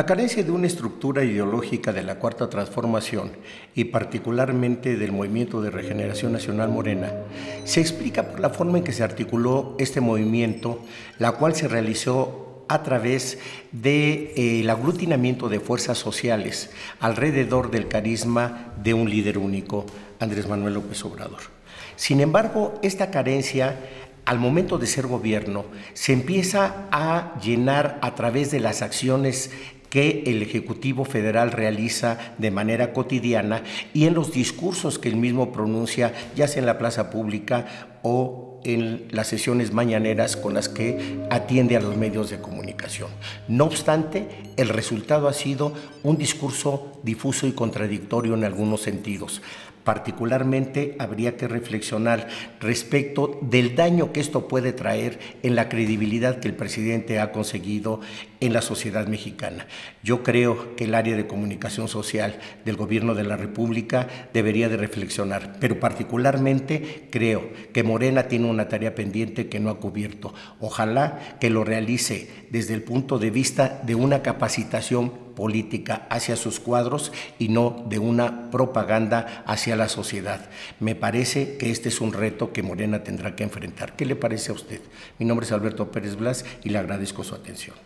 La carencia de una estructura ideológica de la Cuarta Transformación y particularmente del Movimiento de Regeneración Nacional Morena se explica por la forma en que se articuló este movimiento, la cual se realizó a través del de, aglutinamiento de fuerzas sociales alrededor del carisma de un líder único, Andrés Manuel López Obrador. Sin embargo, esta carencia al momento de ser gobierno se empieza a llenar a través de las acciones que el Ejecutivo Federal realiza de manera cotidiana y en los discursos que él mismo pronuncia, ya sea en la plaza pública o en las sesiones mañaneras con las que atiende a los medios de comunicación. No obstante, el resultado ha sido un discurso difuso y contradictorio en algunos sentidos. Particularmente habría que reflexionar respecto del daño que esto puede traer en la credibilidad que el presidente ha conseguido en la sociedad mexicana. Yo creo que el área de comunicación social del gobierno de la República debería de reflexionar, pero particularmente creo que Morena tiene una tarea pendiente que no ha cubierto. Ojalá que lo realice desde el punto de vista de una capacitación política hacia sus cuadros y no de una propaganda hacia la sociedad. Me parece que este es un reto que Morena tendrá que enfrentar. ¿Qué le parece a usted? Mi nombre es Alberto Pérez Blas y le agradezco su atención.